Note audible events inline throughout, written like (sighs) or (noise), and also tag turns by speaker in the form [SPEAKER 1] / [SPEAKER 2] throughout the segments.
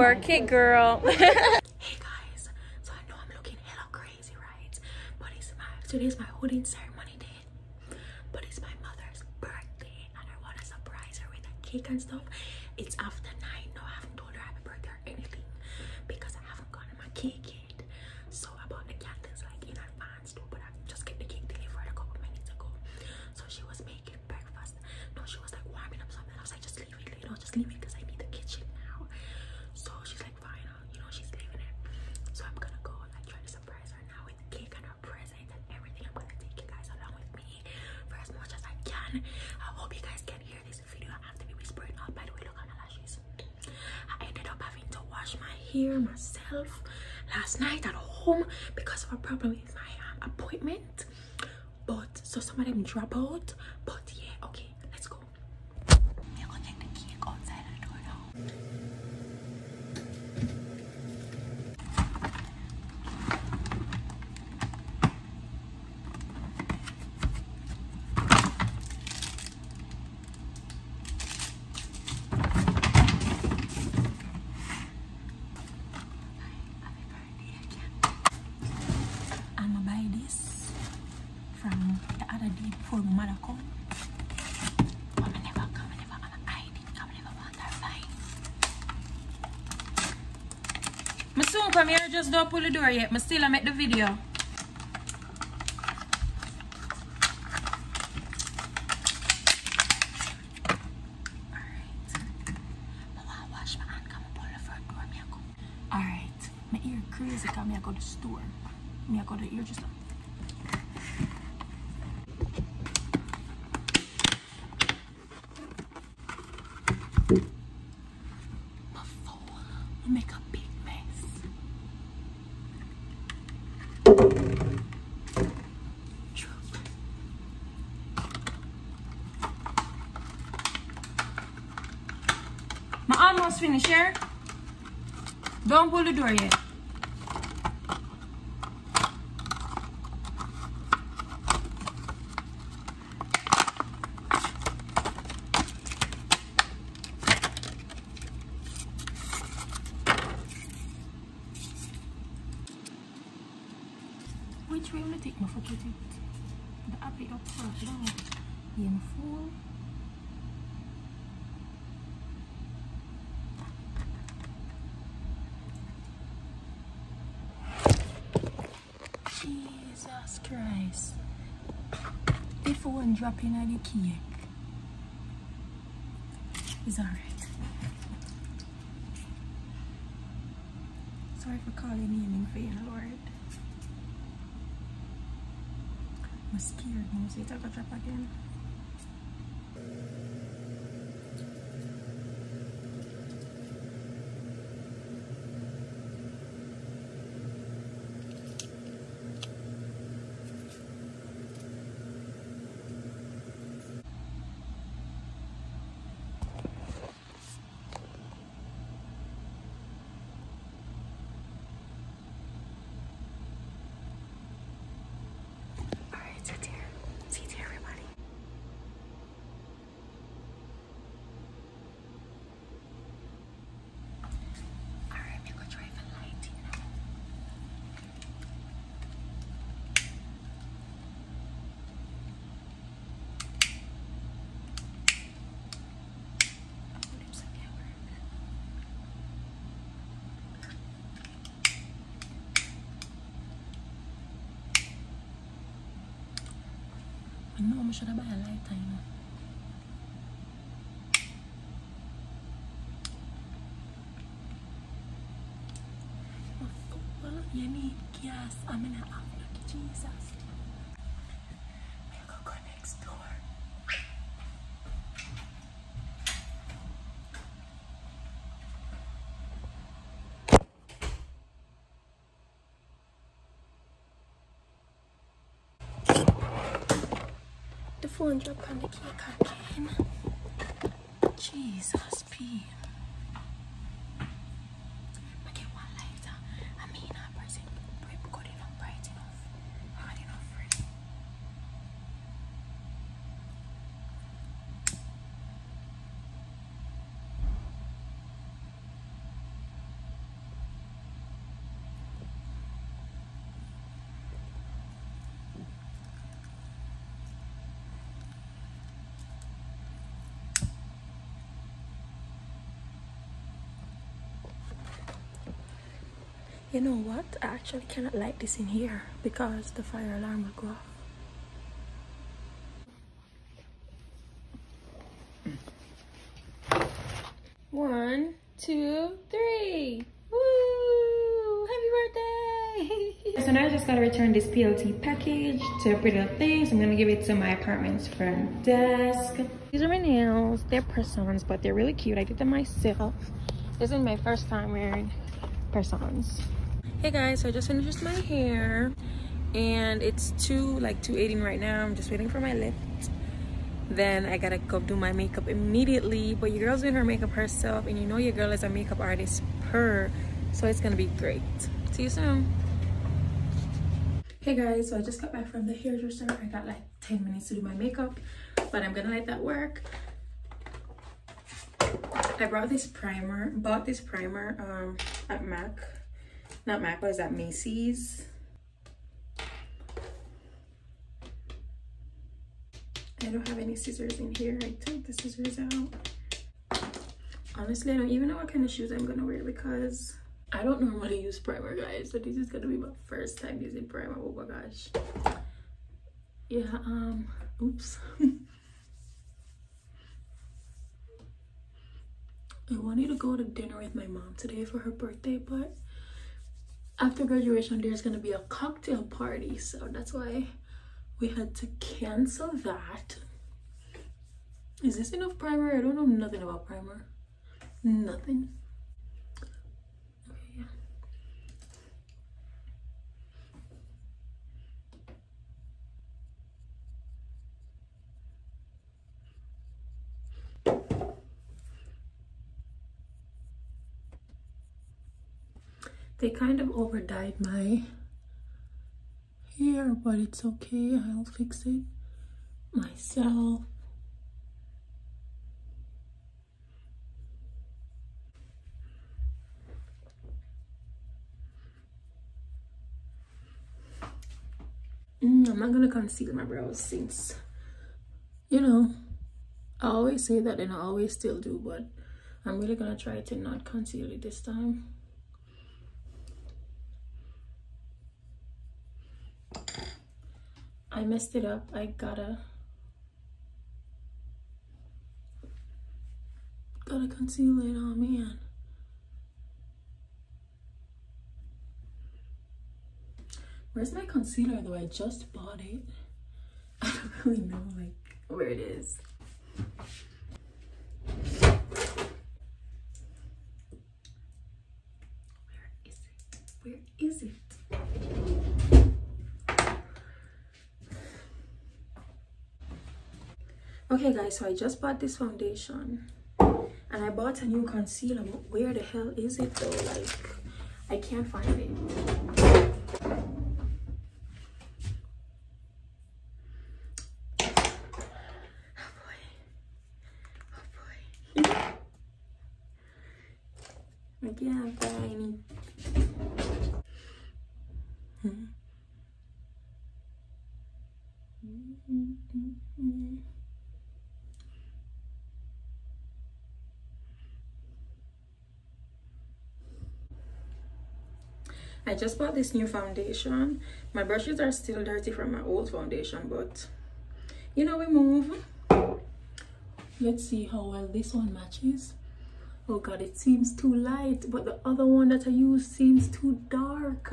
[SPEAKER 1] Work girl. (laughs)
[SPEAKER 2] hey guys, so I know I'm looking hella crazy, right? But it's my today's my hooding ceremony day. But it's my mother's birthday, and I want to surprise her with a cake and stuff. It's after nine. No, I haven't told her happy birthday or anything because I haven't gotten my cake yet. So I bought the candles like in advance too, but I just get the cake delivered a couple minutes ago. So she was making breakfast. No, she was like warming up something. I was like, just leave it, you know, just leave it because I need the kitchen now. So she's like, fine, I'll, you know, she's leaving it. So I'm gonna go like try to surprise her now with the cake and her present and everything. I'm gonna take you guys along with me for as much as I. Hope you guys can hear this video. I have to be whispering out. By the way, look at my lashes. I ended up having to wash my hair myself last night at home because of a problem with my um, appointment. But so some of them drop out. But yeah, okay, let's go. We're gonna take the cake outside the door now. Happy birthday again. I'm gonna buy this from the other day before my mother come. I'm never come, never I'm hide it, I'm never want her find.
[SPEAKER 1] I soon come here, just don't pull the door yet. I still make the video.
[SPEAKER 2] Alright. I wanna wash my hand, come pull the front door, me I go. Alright. My ear crazy, cause me I go to the store. Me I go to the ear just My phone will make a big mess. Truth.
[SPEAKER 1] I almost here. Don't pull the door yet.
[SPEAKER 2] Which way will I take my it? The happy up first, no. Yeah, my Phone dropping on the cake. It's alright. Sorry for calling you in vain, Lord. I'm scared so it's gonna drop again. Alright, sit here. Sit here, everybody. Alright, I'm gonna try for lighting. Put him some camera. I know I should have bought a lighter, you know. My football, you need gas. I'm in an outlook, Jesus. Me go go next door. Phone dropped on the cake again. Jesus, P. I get one lighter. I mean, I'm pressing good enough, bright enough, hard enough for it. You know what? I actually cannot light this in here because the fire alarm will go off. One, two, three. Woo! Happy birthday! (laughs)
[SPEAKER 1] So now I just gotta return this PLT package to Pretty Little Things. I'm gonna give it to my apartment's front desk.
[SPEAKER 2] These are my nails. They're press-ons, but they're really cute. I did them myself. This is my first time wearing press-ons. Hey guys, so I just finished my hair and it's 2 like 2.18 right now. I'm just waiting for my lift then I gotta go do my makeup immediately. But your girl's doing her makeup herself, and you know your girl is a makeup artist per, so it's gonna be great. See you soon. Hey guys, so I just got back from the hairdresser. I got like 10 minutes to do my makeup, but I'm gonna let that work. I brought this primer, bought this primer um, at MAC, not MAC, but it's at Macy's. I don't have any scissors in here. I took the scissors out. Honestly, I don't even know what kind of shoes I'm gonna wear because I don't normally use primer, guys. So this is gonna be my first time using primer. Oh my gosh. Yeah, um, oops. (laughs) I wanted to go to dinner with my mom today for her birthday, but after graduation, there's gonna be a cocktail party. So that's why we had to cancel that. Is this enough primer? I don't know nothing about primer. Nothing they kind of over dyed my hair, but it's okay. I'll fix it myself. Mm, I'm not gonna conceal my brows since, you know, I always say that and I always still do, but I'm really gonna try to not conceal it this time. I messed it up. I gotta gotta conceal it. Oh man. Where's my concealer though? I just bought it. (laughs) I don't really know like where it is. Where is it? Where is it? Okay guys so i just bought this foundation. And i bought a new concealer but where the hell is it though? Like i can't find it. Oh boy. Oh boy. I can't find it I just bought this new foundation. My brushes are still dirty from my old foundation, but you know, we move. Let's see how well this one matches. Oh God, it seems too light, but the other one that I use seems too dark.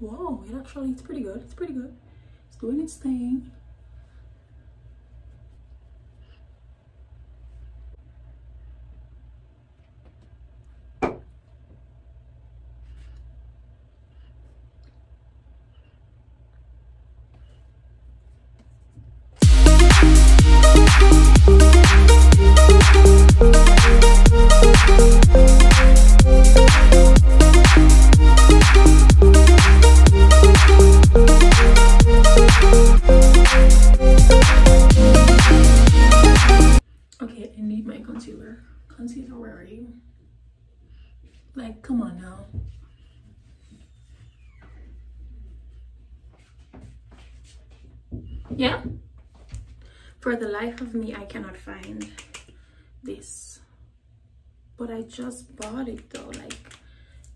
[SPEAKER 2] Whoa, it actually, it's pretty good. It's pretty good. It's doing its thing. Like, come on now. Yeah? For the life of me, I cannot find this. But I just bought it though. Like,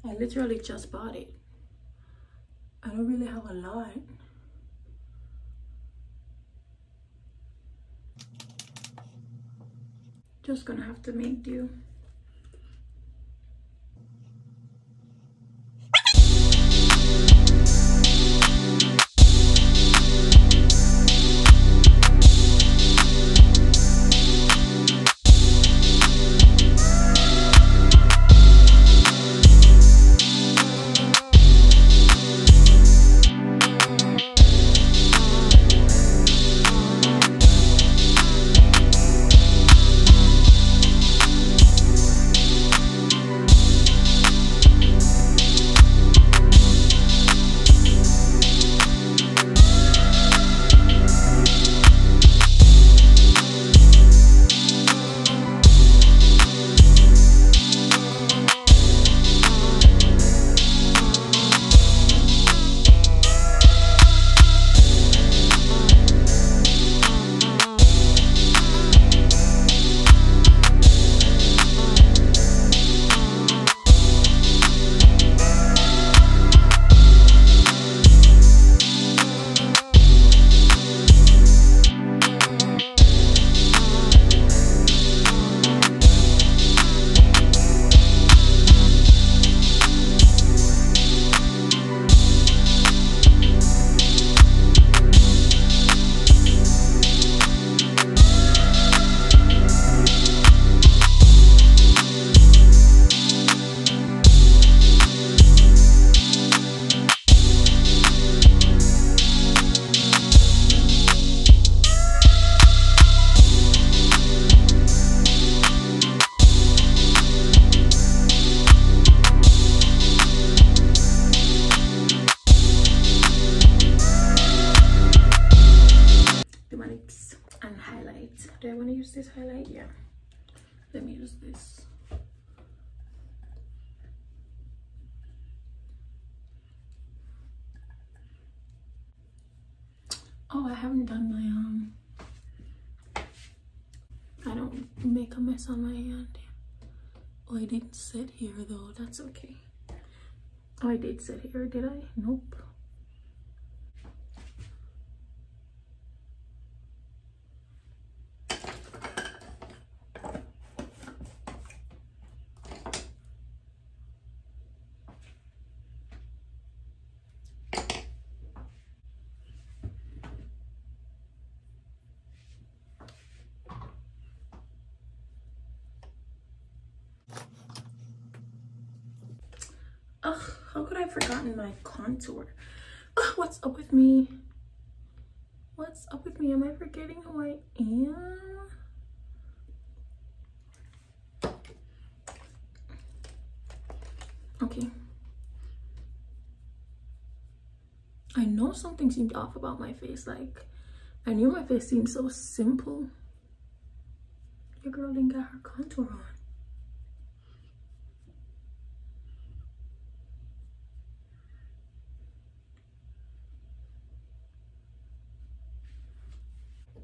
[SPEAKER 2] I literally just bought it. I don't really have a lot. Just gonna have to make do. Do I want to use this highlight? Yeah. Let me use this. Oh, I haven't done my um. I don't make a mess on my hand. Oh, I didn't sit here though. That's okay. Oh, I did sit here. Did I? Nope. Ugh, how could I have forgotten my contour? Ugh, (sighs) what's up with me? What's up with me? Am I forgetting who I am? Okay. I know something seemed off about my face. Like, I knew my face seemed so simple. Your girl didn't get her contour on.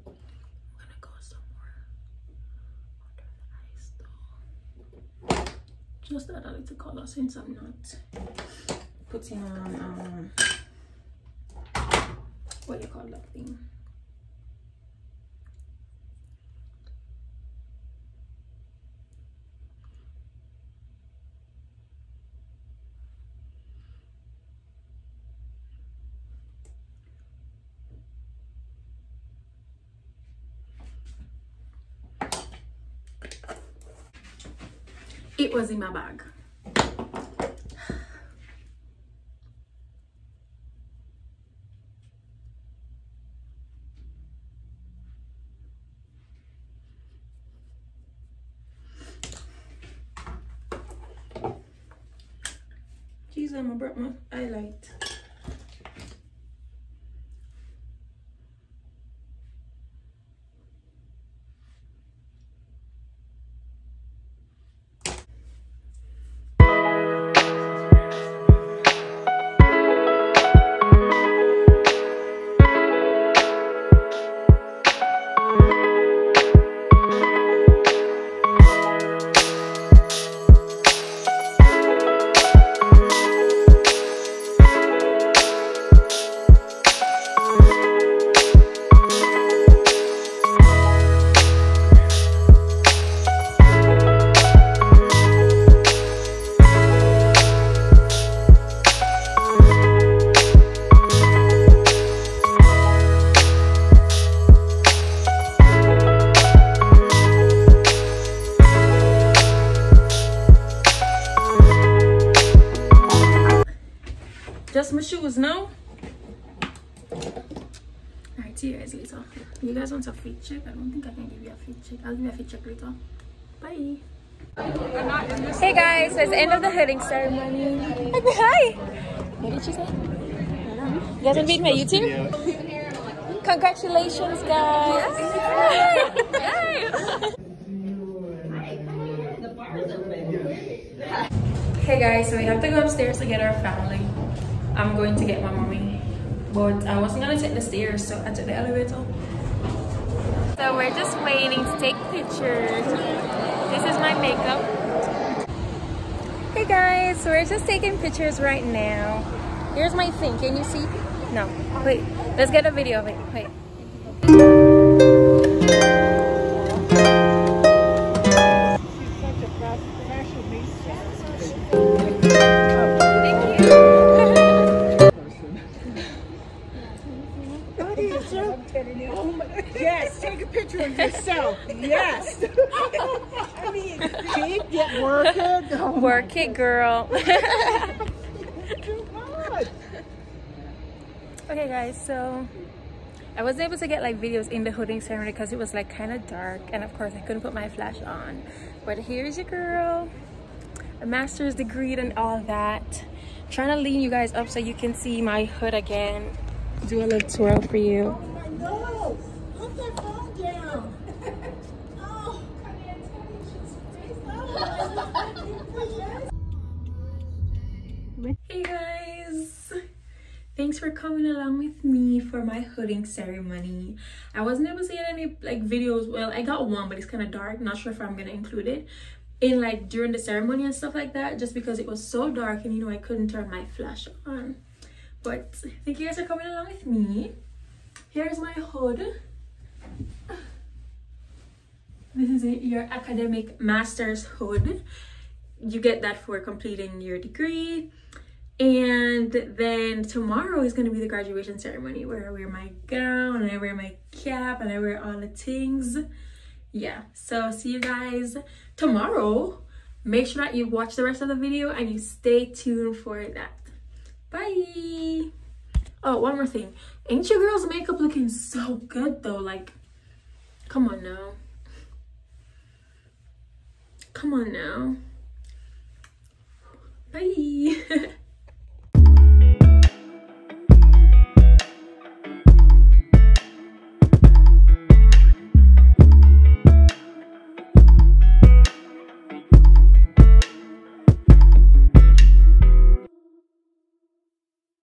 [SPEAKER 2] I'm gonna go somewhere under the eyes though. Add color since I'm not putting on um what you call that thing? It was in my bag. I'm about my highlight. See you guys later. You guys want a fit check? I don't think I can give you a fit check. I'll give you a fit check later. Bye. Hey guys, so it's the end of the hooding ceremony. Hi! What did you say? You guys want to be my YouTube? Congratulations, guys! Okay guys, so we have to go upstairs to get our family. I'm going to get my mommy. But I wasn't gonna take the stairs, so I took the elevator. So we're just waiting to take pictures. This is my makeup. Hey guys, so we're just taking pictures right now. Here's my thing, can you see? No, wait, let's get a video of it, wait.
[SPEAKER 1] Of yourself. Yes. (laughs) I mean, keep get working. Oh,
[SPEAKER 2] Work it, girl. (laughs) okay, guys, so I wasn't able to get like videos in the hooding ceremony because it was like kind of dark, and of course, I couldn't put my flash on. But here's your girl, a master's degree and all that. trying to lean you guys up so you can see my hood again. Do a little twirl for you.
[SPEAKER 1] Oh
[SPEAKER 2] no, Thanks for coming along with me for my hooding ceremony. I wasn't able to get any like videos. Well, I got one, but it's kind of dark. Not sure if I'm gonna include it in like during the ceremony and stuff like that, just because it was so dark and you know I couldn't turn my flash on. But thank you guys for coming along with me. Here's my hood. This is it, your academic master's hood. You get that for completing your degree. And then tomorrow is going to be the graduation ceremony where I wear my gown and I wear my cap and I wear all the things. Yeah, so see you guys tomorrow. Make sure that you watch the rest of the video and you stay tuned for that. Bye. Oh, one more thing. Ain't your girl's makeup looking so good though? Like, come on now. Come on now. Bye. (laughs)